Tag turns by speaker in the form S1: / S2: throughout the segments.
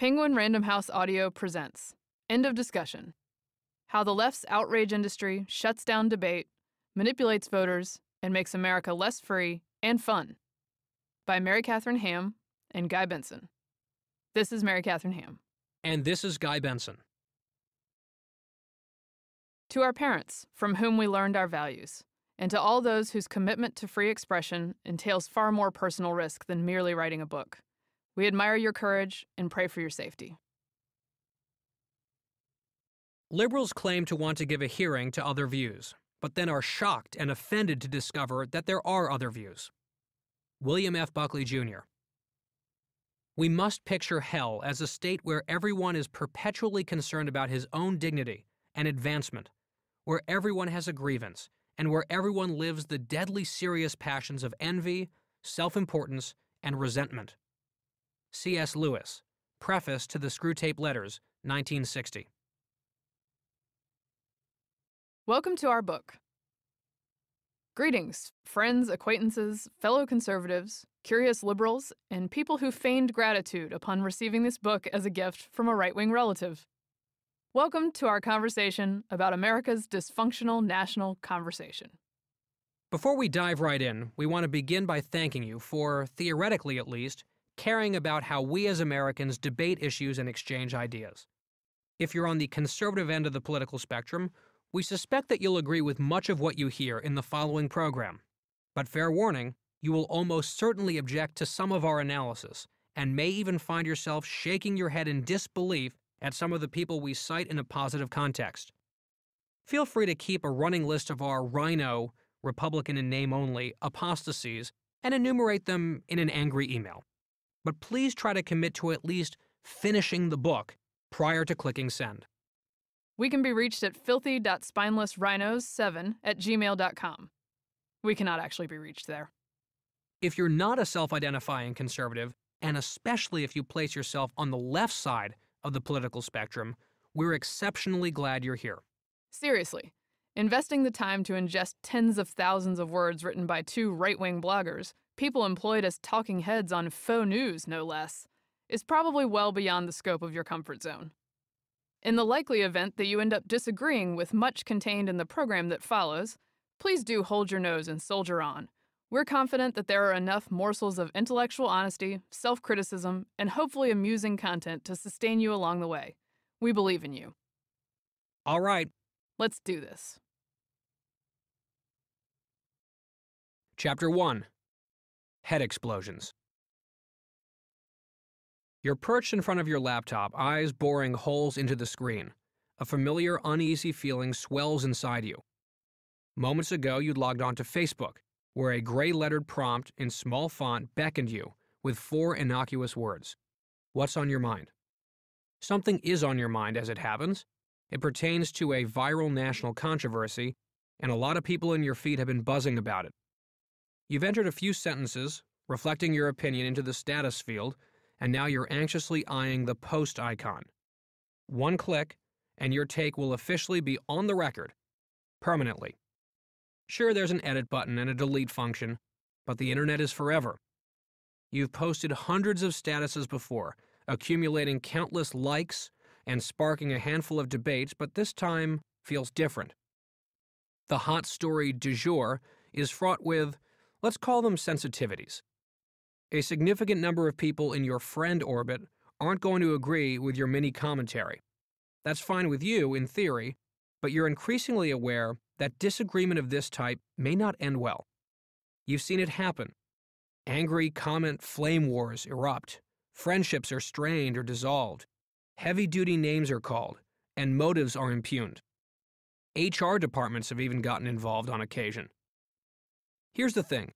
S1: Penguin Random House Audio presents End of Discussion How the Left's Outrage Industry Shuts Down Debate, Manipulates Voters, and Makes America Less Free and Fun by Mary Katharine Ham and Guy Benson. This is Mary Katharine Ham.
S2: And this is Guy Benson.
S1: To our parents, from whom we learned our values, and to all those whose commitment to free expression entails far more personal risk than merely writing a book. We admire your courage and pray for your safety.
S2: Liberals claim to want to give a hearing to other views, but then are shocked and offended to discover that there are other views. William F. Buckley, Jr. We must picture hell as a state where everyone is perpetually concerned about his own dignity and advancement, where everyone has a grievance, and where everyone lives the deadly serious passions of envy, self importance, and resentment. C.S. Lewis, Preface to the Screwtape Letters, 1960.
S1: Welcome to our book. Greetings, friends, acquaintances, fellow conservatives, curious liberals, and people who feigned gratitude upon receiving this book as a gift from a right wing relative. Welcome to our conversation about America's dysfunctional national conversation.
S2: Before we dive right in, we want to begin by thanking you for, theoretically at least, caring about how we as Americans debate issues and exchange ideas. If you're on the conservative end of the political spectrum, we suspect that you'll agree with much of what you hear in the following program. But fair warning, you will almost certainly object to some of our analysis, and may even find yourself shaking your head in disbelief at some of the people we cite in a positive context. Feel free to keep a running list of our rhino, Republican in name only, apostasies, and enumerate them in an angry email. But please try to commit to at least finishing the book prior to clicking send.
S1: We can be reached at filthy.spinelessrhinos7 at gmail.com. We cannot actually be reached there.
S2: If you're not a self identifying conservative, and especially if you place yourself on the left side of the political spectrum, we're exceptionally glad you're here.
S1: Seriously, investing the time to ingest tens of thousands of words written by two right wing bloggers, people employed as talking heads on faux news, no less, is probably well beyond the scope of your comfort zone. In the likely event that you end up disagreeing with much contained in the program that follows, please do hold your nose and soldier on. We're confident that there are enough morsels of intellectual honesty, self criticism, and hopefully amusing content to sustain you along the way. We believe in you.
S2: All right.
S1: Let's do this.
S2: Chapter 1 Head Explosions. You're perched in front of your laptop, eyes boring holes into the screen. A familiar, uneasy feeling swells inside you. Moments ago, you'd logged on to Facebook, where a gray lettered prompt in small font beckoned you with four innocuous words What's on your mind? Something is on your mind as it happens. It pertains to a viral national controversy, and a lot of people in your feed have been buzzing about it. You've entered a few sentences, reflecting your opinion into the status field, and now you're anxiously eyeing the post icon. One click, and your take will officially be on the record, permanently. Sure, there's an edit button and a delete function, but the internet is forever. You've posted hundreds of statuses before, accumulating countless likes and sparking a handful of debates, but this time feels different. The hot story du jour is fraught with, let's call them sensitivities. A significant number of people in your friend orbit aren't going to agree with your mini commentary. That's fine with you, in theory, but you're increasingly aware that disagreement of this type may not end well. You've seen it happen. Angry comment flame wars erupt, friendships are strained or dissolved, heavy duty names are called, and motives are impugned. HR departments have even gotten involved on occasion. Here's the thing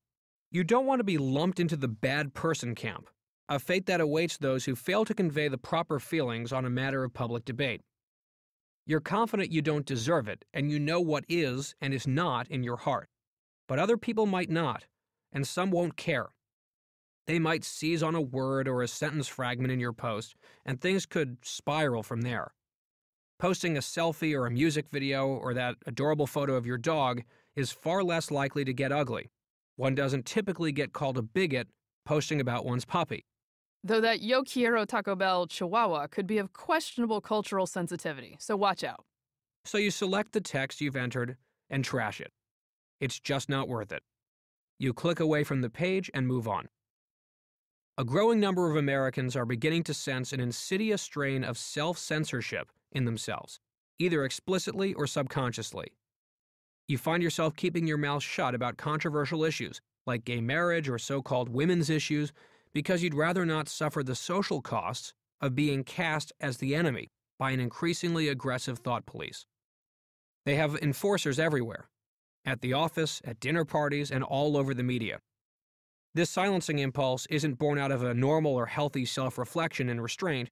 S2: you don't want to be lumped into the bad person camp, a fate that awaits those who fail to convey the proper feelings on a matter of public debate. You're confident you don't deserve it, and you know what is and is not in your heart. But other people might not, and some won't care. They might seize on a word or a sentence fragment in your post, and things could spiral from there. Posting a selfie or a music video or that adorable photo of your dog is far less likely to get ugly one doesn't typically get called a bigot posting about one's puppy.
S1: Though that Yo Quiero Taco Bell Chihuahua could be of questionable cultural sensitivity, so watch out.
S2: So you select the text you've entered and trash it. It's just not worth it. You click away from the page and move on. A growing number of Americans are beginning to sense an insidious strain of self censorship in themselves, either explicitly or subconsciously. You find yourself keeping your mouth shut about controversial issues like gay marriage or so called women's issues because you'd rather not suffer the social costs of being cast as the enemy by an increasingly aggressive thought police. They have enforcers everywhere at the office, at dinner parties, and all over the media. This silencing impulse isn't born out of a normal or healthy self reflection and restraint,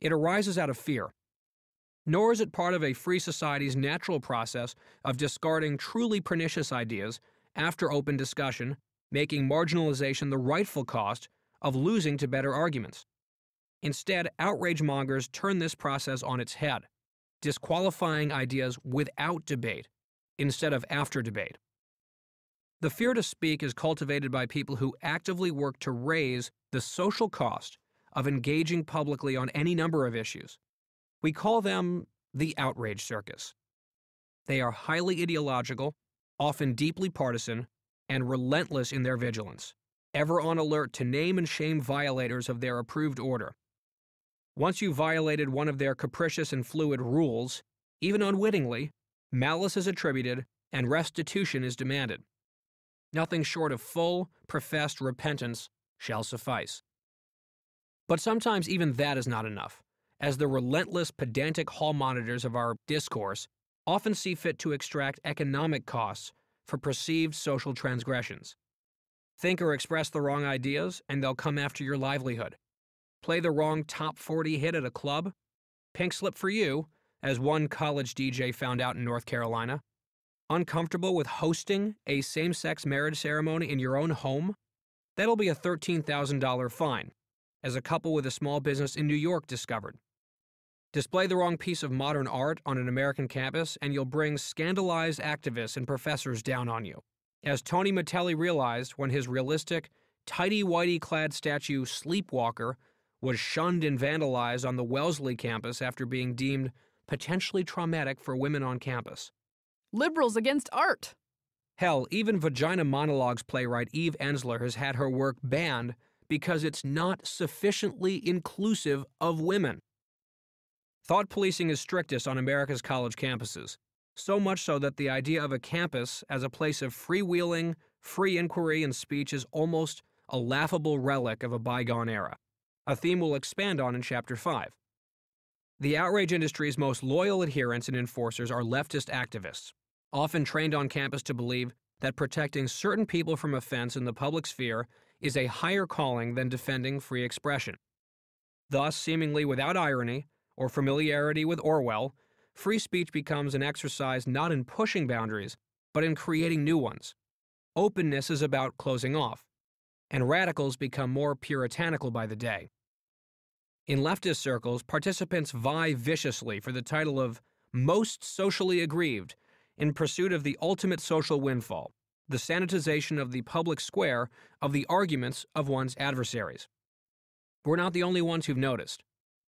S2: it arises out of fear. Nor is it part of a free society's natural process of discarding truly pernicious ideas after open discussion, making marginalization the rightful cost of losing to better arguments. Instead, outrage mongers turn this process on its head, disqualifying ideas without debate instead of after debate. The fear to speak is cultivated by people who actively work to raise the social cost of engaging publicly on any number of issues. We call them the outrage circus. They are highly ideological, often deeply partisan, and relentless in their vigilance, ever on alert to name and shame violators of their approved order. Once you violated one of their capricious and fluid rules, even unwittingly, malice is attributed and restitution is demanded. Nothing short of full, professed repentance shall suffice. But sometimes even that is not enough, as the relentless, pedantic hall monitors of our discourse often see fit to extract economic costs for perceived social transgressions. Think or express the wrong ideas, and they'll come after your livelihood. Play the wrong top 40 hit at a club? Pink slip for you, as one college DJ found out in North Carolina uncomfortable with hosting a same sex marriage ceremony in your own home? That'll be a $13,000 fine, as a couple with a small business in New York discovered. Display the wrong piece of modern art on an American campus, and you'll bring scandalized activists and professors down on you. As Tony Matelli realized when his realistic, tidy whitey clad statue Sleepwalker was shunned and vandalized on the Wellesley campus after being deemed potentially traumatic for women on campus
S1: liberals against art.
S2: Hell, even Vagina Monologues playwright Eve Ensler has had her work banned because it's not sufficiently inclusive of women. Thought policing is strictest on America's college campuses, so much so that the idea of a campus as a place of freewheeling, free inquiry, and speech is almost a laughable relic of a bygone era, a theme we'll expand on in Chapter 5. The outrage industry's most loyal adherents and enforcers are leftist activists, often trained on campus to believe that protecting certain people from offense in the public sphere is a higher calling than defending free expression. Thus, seemingly without irony or familiarity with Orwell, free speech becomes an exercise not in pushing boundaries, but in creating new ones. Openness is about closing off, and radicals become more puritanical by the day. In leftist circles, participants vie viciously for the title of most socially aggrieved in pursuit of the ultimate social windfall, the sanitization of the public square of the arguments of one's adversaries. We're not the only ones who've noticed.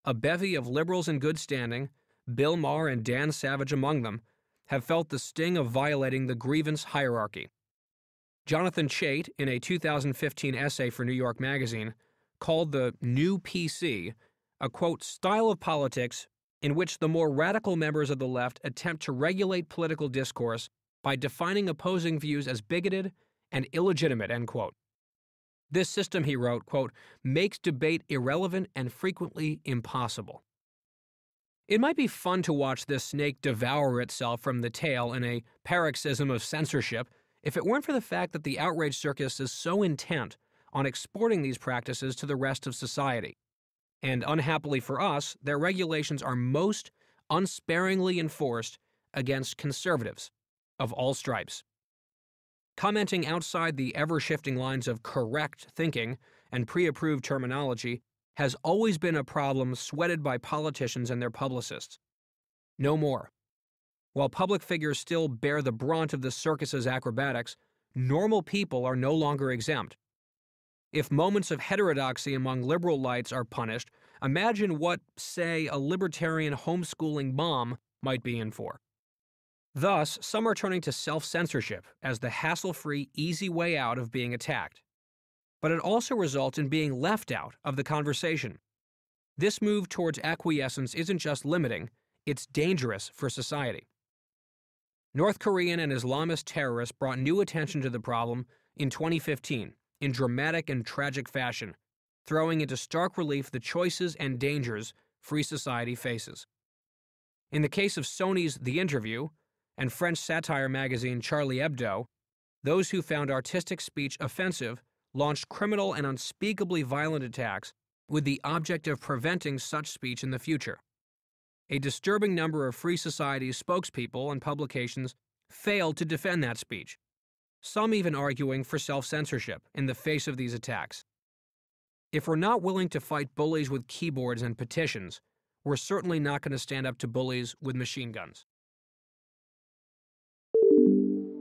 S2: A bevy of liberals in good standing, Bill Maher and Dan Savage among them, have felt the sting of violating the grievance hierarchy. Jonathan Chait, in a 2015 essay for New York Magazine, called the new PC a quote, style of politics in which the more radical members of the left attempt to regulate political discourse by defining opposing views as bigoted and illegitimate, end quote. This system, he wrote, quote, makes debate irrelevant and frequently impossible. It might be fun to watch this snake devour itself from the tail in a paroxysm of censorship if it weren't for the fact that the outrage circus is so intent on exporting these practices to the rest of society and unhappily for us, their regulations are most unsparingly enforced against conservatives of all stripes. Commenting outside the ever shifting lines of correct thinking and pre approved terminology has always been a problem sweated by politicians and their publicists. No more. While public figures still bear the brunt of the circus's acrobatics, normal people are no longer exempt. If moments of heterodoxy among liberal lights are punished, imagine what, say, a libertarian homeschooling mom might be in for. Thus, some are turning to self censorship as the hassle free, easy way out of being attacked. But it also results in being left out of the conversation. This move towards acquiescence isn't just limiting, it's dangerous for society. North Korean and Islamist terrorists brought new attention to the problem in 2015 in dramatic and tragic fashion, throwing into stark relief the choices and dangers free society faces. In the case of Sony's The Interview and French satire magazine Charlie Hebdo, those who found artistic speech offensive launched criminal and unspeakably violent attacks with the object of preventing such speech in the future. A disturbing number of Free Society's spokespeople and publications failed to defend that speech, some even arguing for self censorship in the face of these attacks. If we're not willing to fight bullies with keyboards and petitions, we're certainly not going to stand up to bullies with machine guns.